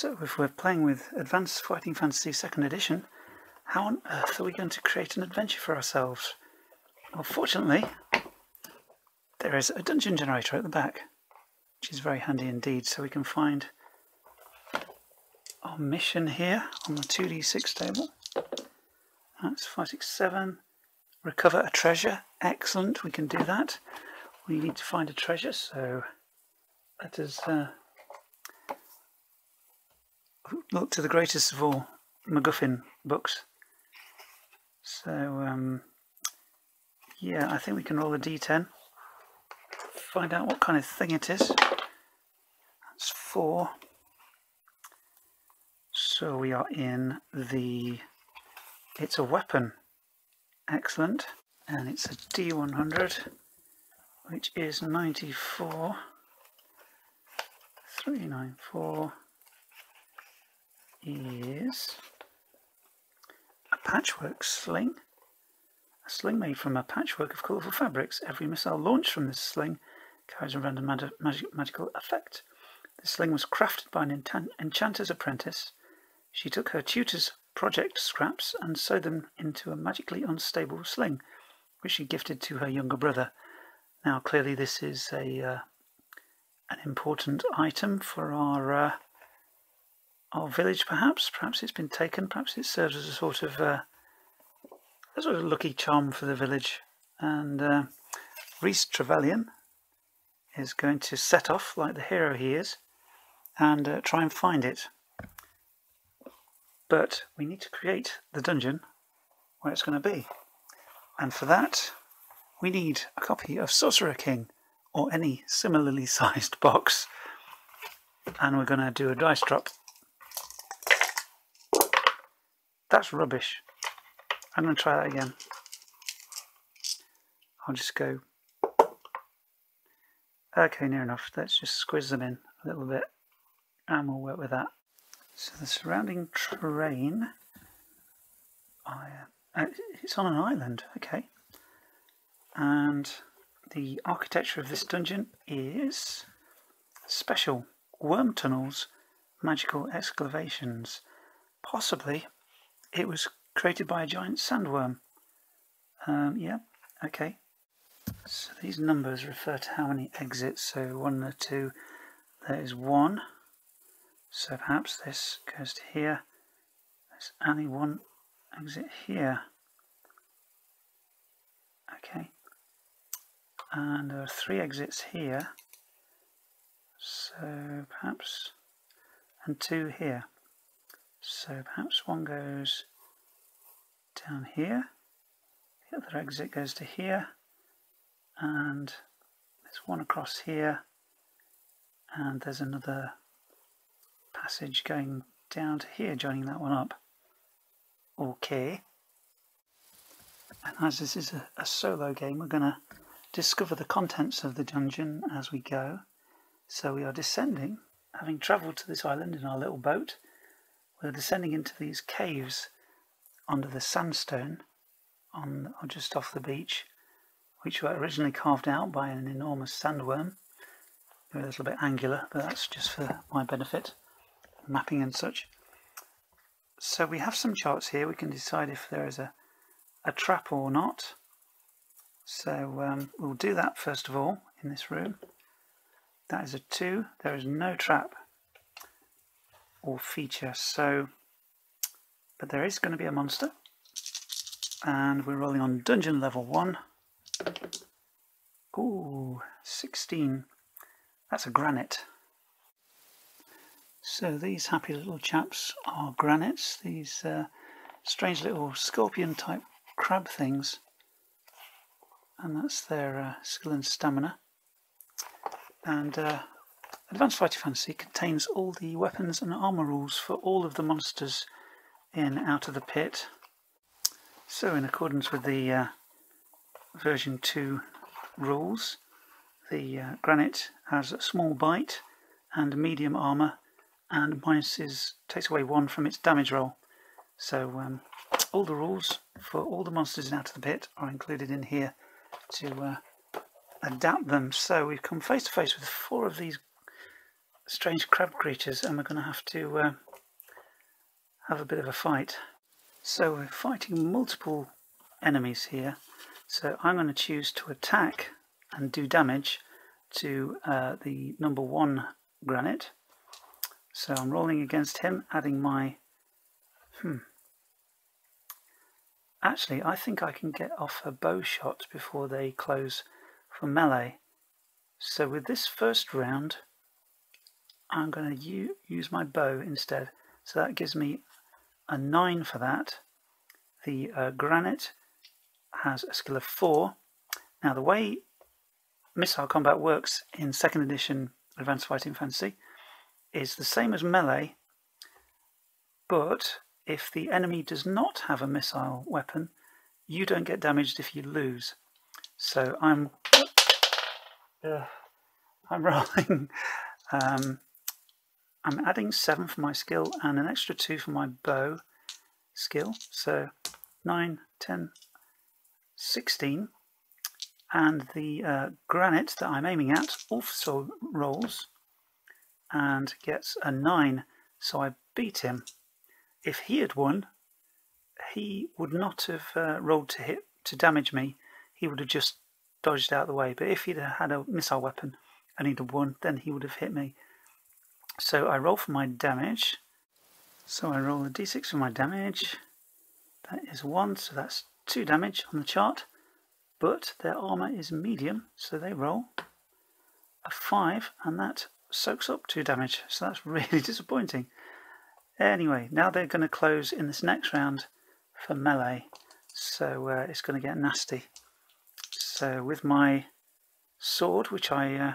So if we're playing with Advanced Fighting Fantasy 2nd Edition, how on earth are we going to create an adventure for ourselves? Well, fortunately, there is a dungeon generator at the back, which is very handy indeed, so we can find our mission here on the 2d6 table. That's 567. Recover a treasure. Excellent, we can do that. We need to find a treasure, so let us uh, look to the greatest of all MacGuffin books. So, um, yeah, I think we can roll a d10, find out what kind of thing it is. That's four. So we are in the, it's a weapon. Excellent. And it's a D100, which is 94. 394 is a patchwork sling. A sling made from a patchwork of colourful fabrics. Every missile launched from this sling carries a random mag magic magical effect. The sling was crafted by an enchanter's apprentice. She took her tutor's project scraps and sewed them into a magically unstable sling, which she gifted to her younger brother. Now, clearly, this is a uh, an important item for our uh, our village, perhaps. Perhaps it's been taken. Perhaps it serves as a sort of uh, a sort of lucky charm for the village. And uh, Rhys Trevelyan is going to set off like the hero he is and uh, try and find it. But we need to create the dungeon where it's going to be. And for that, we need a copy of Sorcerer King or any similarly sized box. And we're going to do a dice drop. That's rubbish. I'm going to try that again. I'll just go. Okay, near enough. Let's just squeeze them in a little bit and we'll work with that. So the surrounding terrain, I, uh, it's on an island, okay. And the architecture of this dungeon is special. Worm tunnels, magical excavations. Possibly it was created by a giant sandworm. Um, yeah, okay. So these numbers refer to how many exits. So one or two, there is one. So perhaps this goes to here. There's only one exit here. Okay. And there are three exits here. So perhaps, and two here. So perhaps one goes down here. The other exit goes to here. And there's one across here. And there's another passage going down to here, joining that one up. Okay. And as this is a, a solo game, we're going to discover the contents of the dungeon as we go. So we are descending, having travelled to this island in our little boat, we're descending into these caves under the sandstone on or just off the beach, which were originally carved out by an enormous sandworm. They're a little bit angular, but that's just for my benefit mapping and such. So we have some charts here, we can decide if there is a, a trap or not. So um, we'll do that first of all in this room. That is a 2, there is no trap or feature, so but there is going to be a monster and we're rolling on dungeon level 1. Ooh, 16. That's a granite. So these happy little chaps are granites, these uh, strange little scorpion type crab things. And that's their uh, skill and stamina. And uh, Advanced Fighting Fantasy contains all the weapons and armour rules for all of the monsters in Out of the Pit. So in accordance with the uh, version 2 rules, the uh, granite has a small bite and medium armour and minuses takes away one from its damage roll. So um, all the rules for all the monsters in Out of the Pit are included in here to uh, adapt them. So we've come face to face with four of these strange crab creatures and we're going to have to uh, have a bit of a fight. So we're fighting multiple enemies here. So I'm going to choose to attack and do damage to uh, the number one granite. So I'm rolling against him, adding my... Hmm. Actually, I think I can get off a bow shot before they close for melee. So with this first round, I'm going to use my bow instead. So that gives me a 9 for that. The uh, granite has a skill of 4. Now the way missile combat works in 2nd edition Advanced Fighting Fantasy is the same as melee, but if the enemy does not have a missile weapon, you don't get damaged if you lose. So I'm uh, I'm rolling. Um, I'm adding 7 for my skill and an extra 2 for my bow skill. So 9, 10, 16. And the uh, granite that I'm aiming at also rolls and gets a 9. So I beat him. If he had won, he would not have uh, rolled to hit to damage me. He would have just dodged out of the way. But if he'd had a missile weapon and he'd have won, then he would have hit me. So I roll for my damage. So I roll a d6 for my damage. That is 1, so that's 2 damage on the chart. But their armour is medium, so they roll a 5, and that soaks up 2 damage. So that's really disappointing. Anyway, now they're going to close in this next round for melee. So uh, it's going to get nasty. So with my sword, which I uh,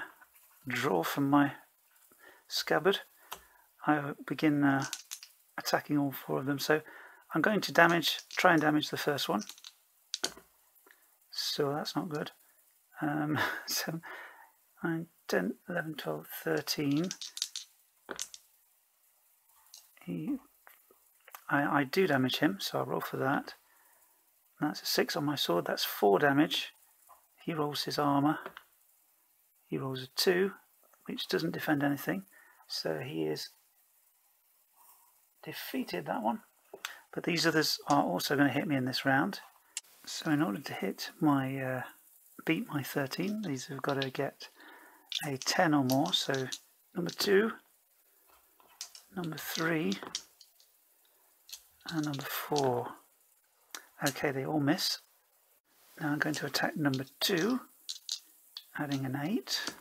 draw from my scabbard, I begin uh, attacking all four of them. So I'm going to damage, try and damage the first one. So that's not good. Um, 7, 9, 10, 11, 12, 13. He, I, I do damage him, so I'll roll for that. that's a 6 on my sword, that's 4 damage. He rolls his armour. He rolls a 2, which doesn't defend anything. So he is defeated that one. But these others are also going to hit me in this round. So in order to hit my, uh, beat my 13, these have got to get a 10 or more. So number 2, number 3, and number 4. Okay, they all miss. Now I'm going to attack number 2, adding an 8.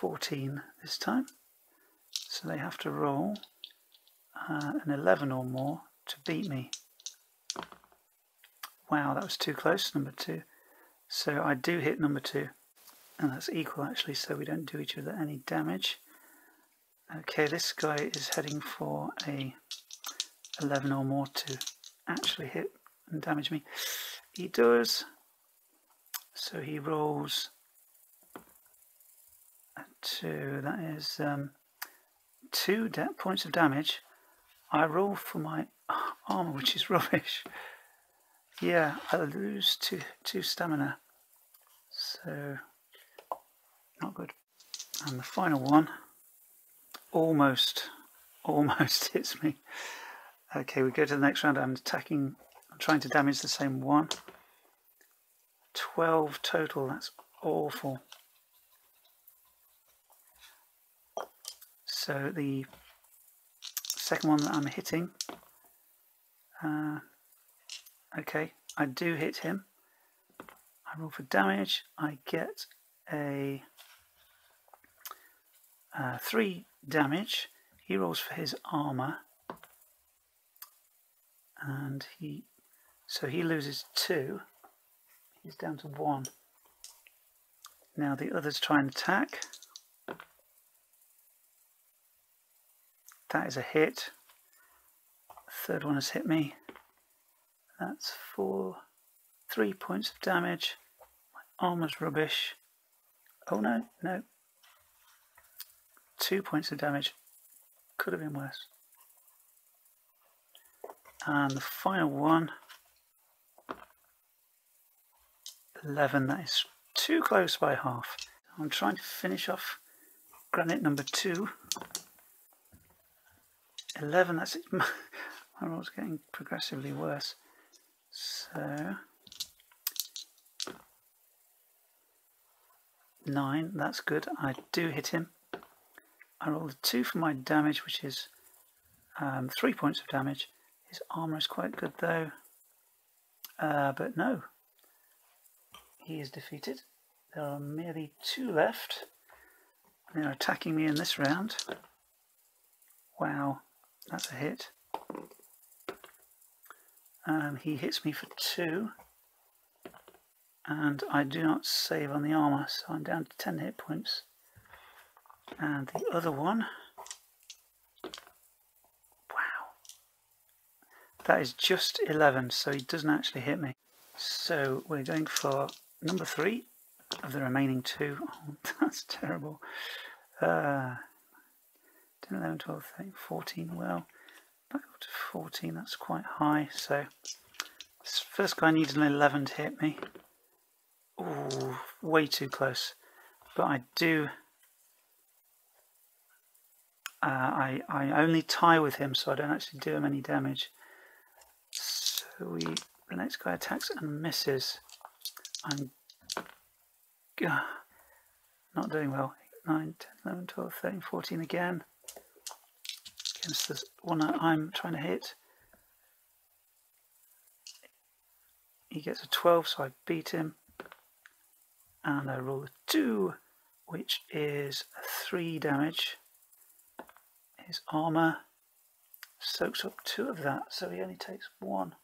14 this time. So they have to roll uh, an 11 or more to beat me. Wow, that was too close, number 2. So I do hit number 2. And that's equal actually, so we don't do each other any damage. Okay, this guy is heading for a 11 or more to actually hit and damage me. He does. So he rolls 2. That is um, 2 points of damage. I roll for my armor, which is rubbish. Yeah, I lose 2, two stamina. So, not good. And the final one almost, almost hits me. Okay, we go to the next round. I'm attacking I'm trying to damage the same one. 12 total, that's awful. So the second one that I'm hitting, uh, okay, I do hit him. I roll for damage, I get a uh, 3 damage. He rolls for his armour and he so he loses two. He's down to one. Now the others try and attack. That is a hit. Third one has hit me. That's four, three points of damage. My armor's rubbish. Oh no, no. Two points of damage. Could have been worse. And the final one 11, that is too close by half. I'm trying to finish off granite number two. 11, that's it. My roll's getting progressively worse. So, 9, that's good. I do hit him. I roll a 2 for my damage, which is um, 3 points of damage. His armour is quite good though. Uh, but no, he is defeated. There are merely two left. They're attacking me in this round. Wow, that's a hit. And he hits me for two. And I do not save on the armour, so I'm down to 10 hit points. And the other one... Wow. That is just 11, so he doesn't actually hit me. So we're going for number three of the remaining two. Oh, that's terrible. Uh, 10, 11, 12, 13, 14. Well, back up to 14. That's quite high. So this first guy needs an 11 to hit me. Oh, way too close. But I do. Uh, I I only tie with him, so I don't actually do him any damage. So we the next guy attacks and misses. I'm uh, not doing well. 9, 10, 11, 12, 13, 14 again. This one I'm trying to hit. He gets a 12, so I beat him. And I roll a 2, which is 3 damage. His armour soaks up 2 of that, so he only takes 1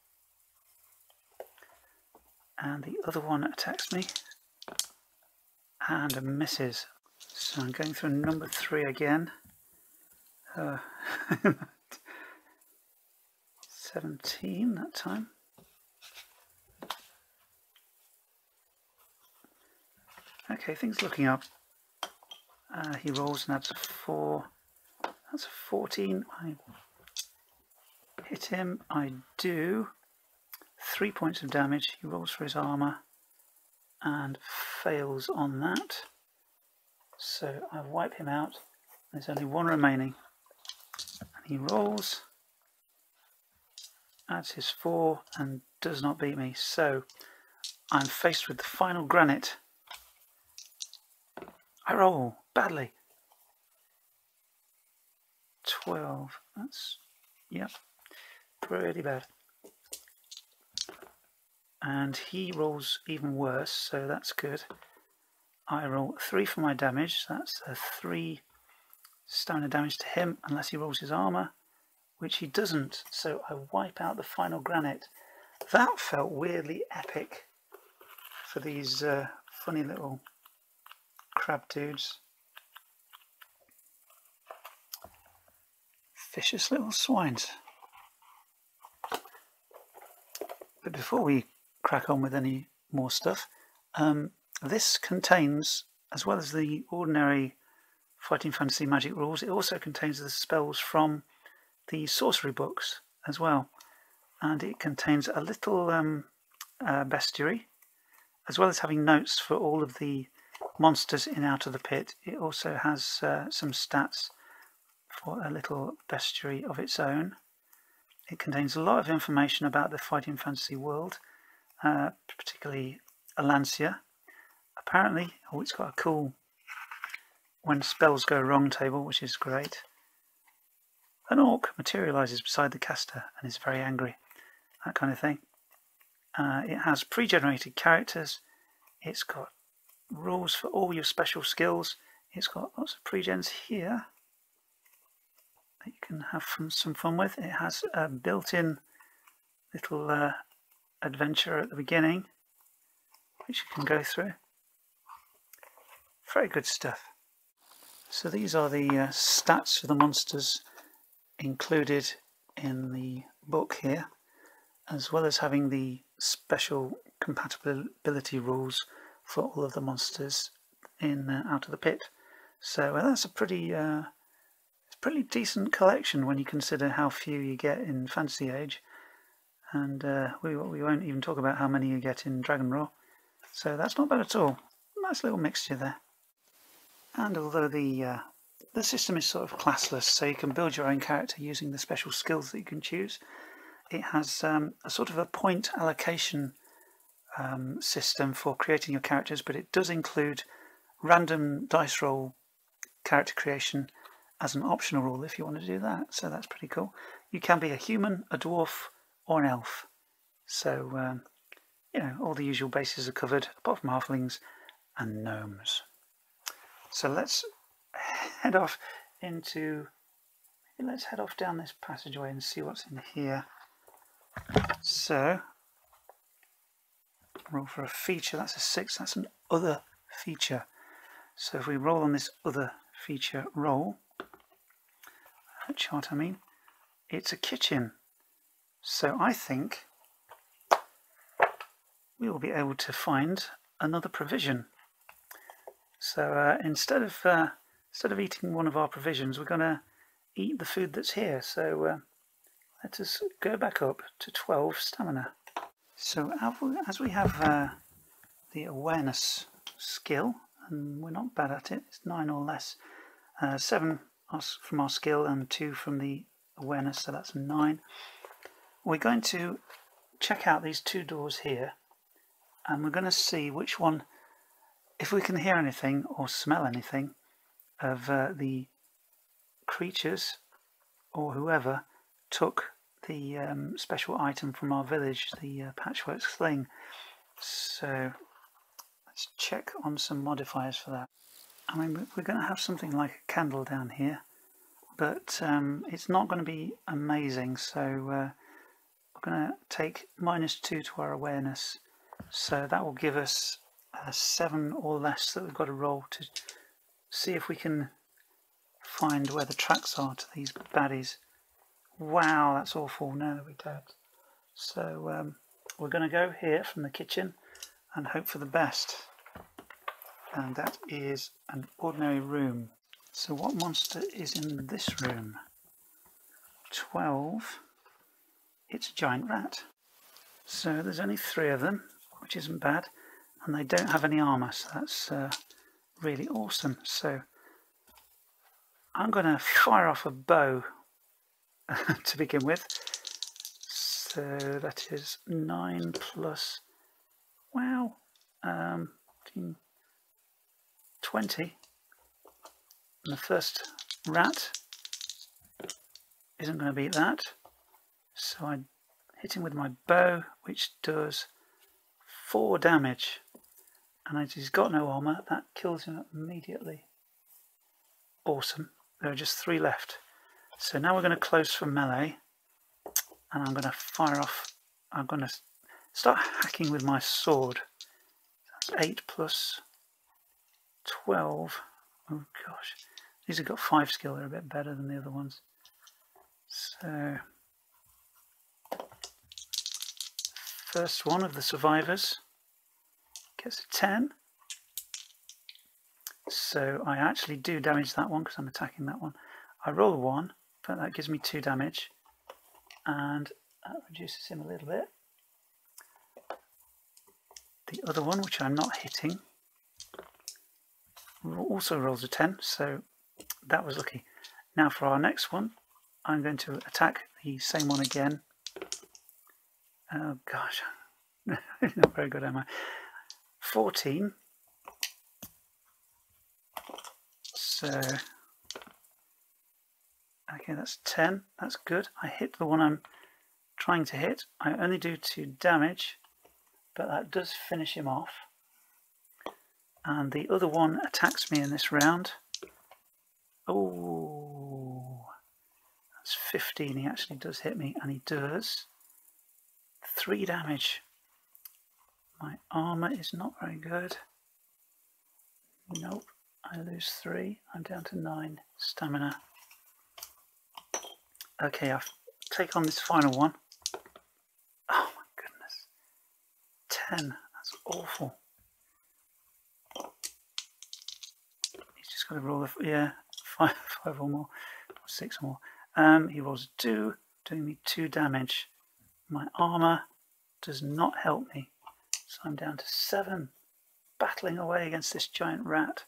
and the other one attacks me and misses. So I'm going through number three again. Uh, 17 that time. Okay, things looking up. Uh, he rolls and adds a 4. That's a 14. I hit him. I do three points of damage. He rolls for his armour and fails on that. So I wipe him out. There's only one remaining. And he rolls, adds his four, and does not beat me. So I'm faced with the final granite. I roll badly. 12. That's, yep, pretty bad and he rolls even worse so that's good I roll 3 for my damage that's a 3 stamina damage to him unless he rolls his armour which he doesn't. So I wipe out the final granite. That felt weirdly epic for these uh, funny little crab dudes. Vicious little swines. But before we crack on with any more stuff. Um, this contains, as well as the ordinary Fighting Fantasy magic rules, it also contains the spells from the sorcery books as well. And it contains a little um, uh, bestiary, as well as having notes for all of the monsters in Out of the Pit. It also has uh, some stats for a little bestiary of its own. It contains a lot of information about the Fighting Fantasy world uh, particularly Allansia. Apparently, oh, it's got a cool when spells go wrong table, which is great. An orc materializes beside the caster and is very angry, that kind of thing. Uh, it has pre-generated characters. It's got rules for all your special skills. It's got lots of pre-gens here that you can have some fun with. It has a built-in little uh, adventure at the beginning, which you can go through. Very good stuff. So these are the uh, stats for the monsters included in the book here, as well as having the special compatibility rules for all of the monsters in uh, Out of the Pit. So uh, that's a pretty, uh, pretty decent collection when you consider how few you get in Fantasy Age and uh, we, we won't even talk about how many you get in Dragonroar. So that's not bad at all. Nice little mixture there. And although the uh, the system is sort of classless, so you can build your own character using the special skills that you can choose. It has um, a sort of a point allocation um, system for creating your characters, but it does include random dice roll character creation as an optional rule if you want to do that. So that's pretty cool. You can be a human, a dwarf, or an elf. So, um, you know, all the usual bases are covered, apart from halflings and gnomes. So let's head off into, let's head off down this passageway and see what's in here. So, roll for a feature, that's a 6, that's an other feature. So if we roll on this other feature roll, uh, chart I mean, it's a kitchen. So I think we will be able to find another provision. So uh, instead of uh, instead of eating one of our provisions, we're going to eat the food that's here. So uh, let us go back up to 12 stamina. So as we have uh, the awareness skill, and we're not bad at it, it's 9 or less, uh, 7 from our skill and 2 from the awareness, so that's 9. We're going to check out these two doors here, and we're going to see which one, if we can hear anything or smell anything of uh, the creatures or whoever took the um, special item from our village, the uh, patchwork sling. So let's check on some modifiers for that. I mean, we're going to have something like a candle down here, but um, it's not going to be amazing. So uh, we're going to take minus two to our awareness. So that will give us a seven or less that we've got to roll to see if we can find where the tracks are to these baddies. Wow, that's awful. No, we don't. So um, we're going to go here from the kitchen and hope for the best. And that is an ordinary room. So what monster is in this room? 12. It's a giant rat. So there's only three of them, which isn't bad. And they don't have any armour, so that's uh, really awesome. So I'm going to fire off a bow to begin with. So that is 9 plus, wow, um, 20. And the first rat isn't going to beat that. So I hit him with my bow, which does 4 damage. And as he's got no armour, that kills him immediately. Awesome. There are just three left. So now we're going to close for melee and I'm going to fire off, I'm going to start hacking with my sword. That's 8 plus 12. Oh gosh, these have got 5 skill, they're a bit better than the other ones. So, first one of the survivors gets a 10. So I actually do damage that one because I'm attacking that one. I roll a 1 but that gives me two damage and that reduces him a little bit. The other one, which I'm not hitting, also rolls a 10, so that was lucky. Now for our next one, I'm going to attack the same one again. Oh gosh, not very good am I? 14. So Okay, that's 10. That's good. I hit the one I'm trying to hit. I only do 2 damage, but that does finish him off. And the other one attacks me in this round. Oh, that's 15. He actually does hit me, and he does 3 damage. My armour is not very good. Nope, I lose 3. I'm down to 9 stamina. Okay, I'll take on this final one. Oh my goodness. 10. That's awful. He's just got to roll the, yeah, five, five or more, or six or more. Um, he rolls a 2, doing me 2 damage. My armour does not help me. So I'm down to 7, battling away against this giant rat.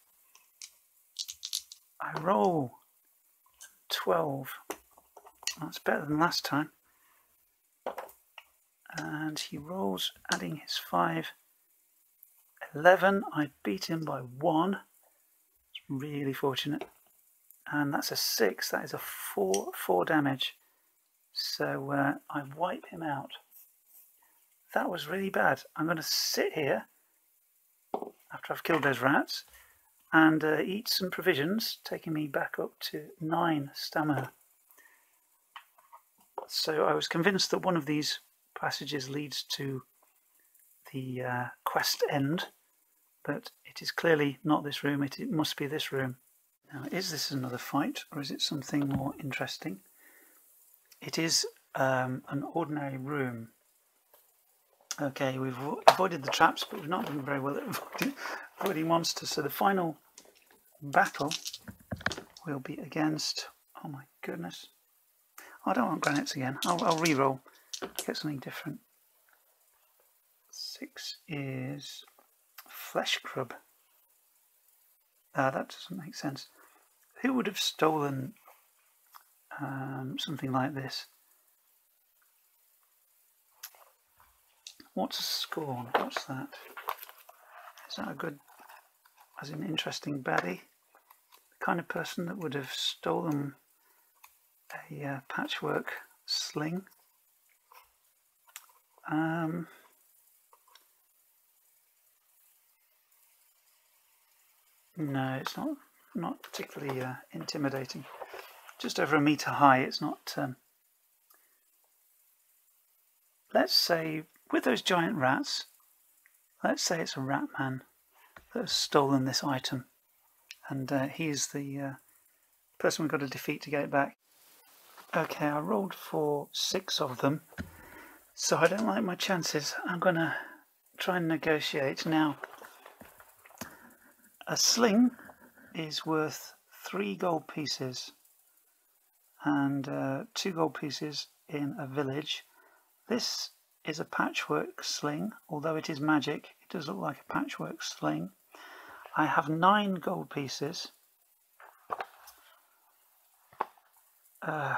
I roll 12. That's better than last time. And he rolls, adding his 5. 11. I beat him by 1. It's really fortunate. And that's a 6. That is a 4, four damage. So uh, I wipe him out. That was really bad. I'm going to sit here after I've killed those rats and uh, eat some provisions, taking me back up to 9 stamina. So I was convinced that one of these passages leads to the uh, quest end, but it is clearly not this room, it, it must be this room. Now, is this another fight, or is it something more interesting? It is um, an ordinary room. Okay, we've avoided the traps, but we've not done very well at avoiding, avoiding monsters. So the final battle will be against... Oh my goodness. I don't want granites again. I'll, I'll re-roll. Get something different. Six is flesh grub. Uh, that doesn't make sense. Who would have stolen um, something like this? What's a scorn? What's that? Is that a good, as an interesting baddie? The kind of person that would have stolen a uh, patchwork sling. Um, no, it's not not particularly uh, intimidating. Just over a meter high. It's not. Um, let's say with those giant rats. Let's say it's a rat man that has stolen this item, and uh, he's the uh, person we've got to defeat to get it back. Okay, I rolled for six of them, so I don't like my chances. I'm going to try and negotiate. Now, a sling is worth three gold pieces and uh, two gold pieces in a village. This is a patchwork sling, although it is magic, it does look like a patchwork sling. I have nine gold pieces. Uh,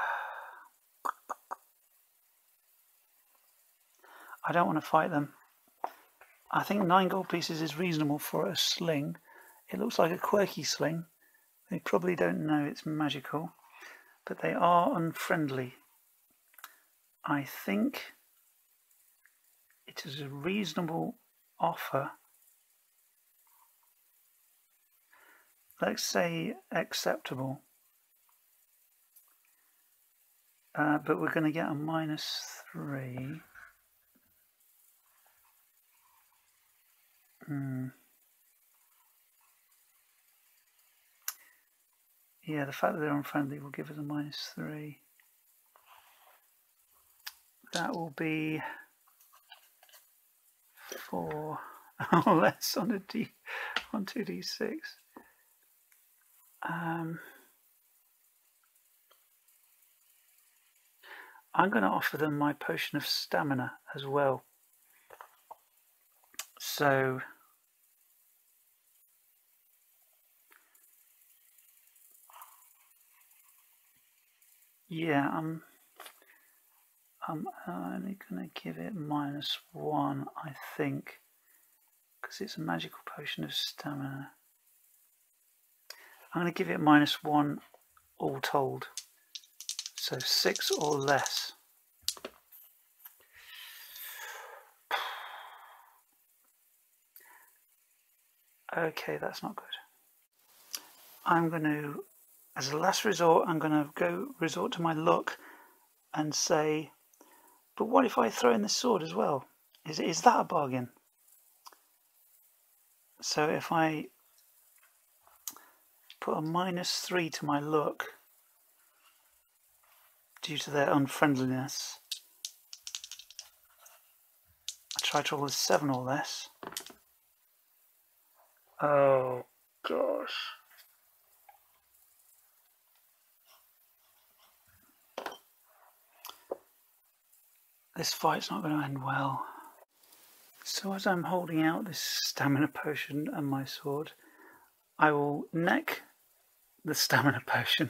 I don't want to fight them. I think nine gold pieces is reasonable for a sling. It looks like a quirky sling. They probably don't know it's magical, but they are unfriendly. I think it is a reasonable offer. Let's say acceptable. Uh, but we're going to get a minus three. Hmm. Yeah, the fact that they're unfriendly will give us a minus 3. That will be 4 or less on a D on 2d6. Um, I'm going to offer them my potion of stamina as well. So Yeah, I'm, I'm only going to give it minus one, I think, because it's a magical potion of stamina. I'm going to give it minus one all told, so six or less. Okay, that's not good. I'm going to as a last resort, I'm going to go resort to my luck and say, but what if I throw in the sword as well? Is, is that a bargain? So if I put a minus three to my look due to their unfriendliness, I try to roll a seven or less. Oh gosh. This fight's not going to end well. So as I'm holding out this stamina potion and my sword, I will neck the stamina potion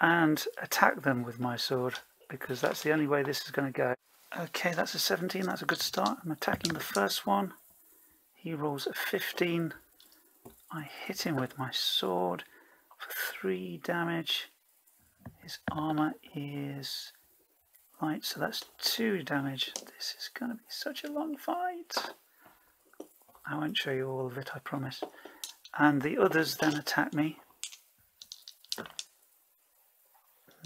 and attack them with my sword because that's the only way this is going to go. Okay, that's a 17, that's a good start. I'm attacking the first one. He rolls a 15. I hit him with my sword for 3 damage. His armour is light, so that's 2 damage. This is going to be such a long fight. I won't show you all of it, I promise. And the others then attack me.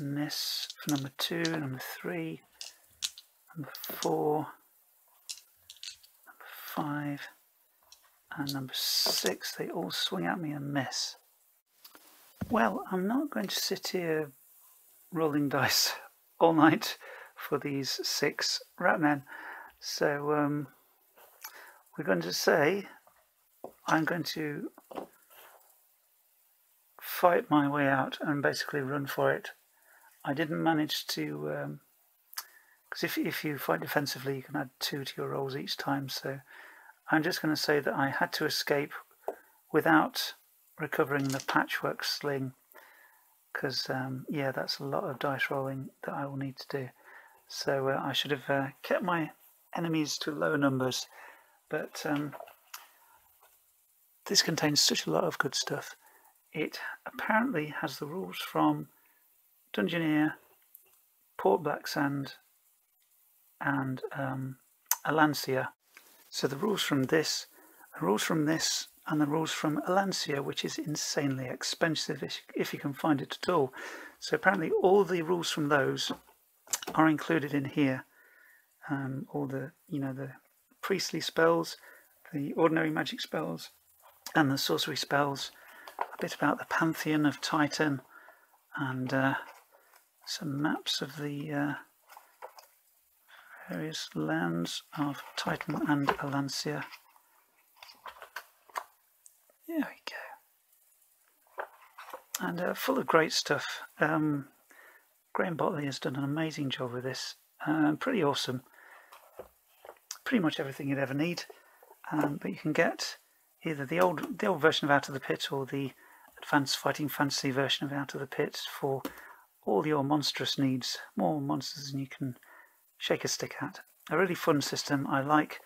Miss for number 2, number 3, number 4, number 5, and number 6. They all swing at me and miss. Well, I'm not going to sit here rolling dice all night for these six rat men. So um, we're going to say I'm going to fight my way out and basically run for it. I didn't manage to, because um, if, if you fight defensively you can add two to your rolls each time, so I'm just going to say that I had to escape without recovering the patchwork sling because um, yeah that's a lot of dice rolling that I will need to do so uh, I should have uh, kept my enemies to lower numbers but um, this contains such a lot of good stuff it apparently has the rules from Dungeoneer, Port Blacksand and um, Allansia so the rules from this the rules from this and the rules from Allansia, which is insanely expensive if you can find it at all. So apparently all the rules from those are included in here. Um, all the, you know, the priestly spells, the ordinary magic spells, and the sorcery spells, a bit about the pantheon of Titan, and uh, some maps of the uh, various lands of Titan and Allansia. There we go. And uh, full of great stuff. Um, Graham Bottley has done an amazing job with this. Uh, pretty awesome. Pretty much everything you'd ever need. Um, but you can get either the old the old version of Out of the Pit or the Advanced Fighting Fantasy version of Out of the Pit for all your monstrous needs. More monsters than you can shake a stick at. A really fun system. I like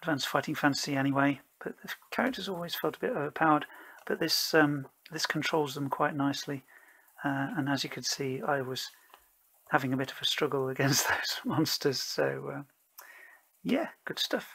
Advanced Fighting Fantasy anyway but the characters always felt a bit overpowered. But this um, this controls them quite nicely, uh, and as you could see, I was having a bit of a struggle against those monsters. So uh, yeah, good stuff.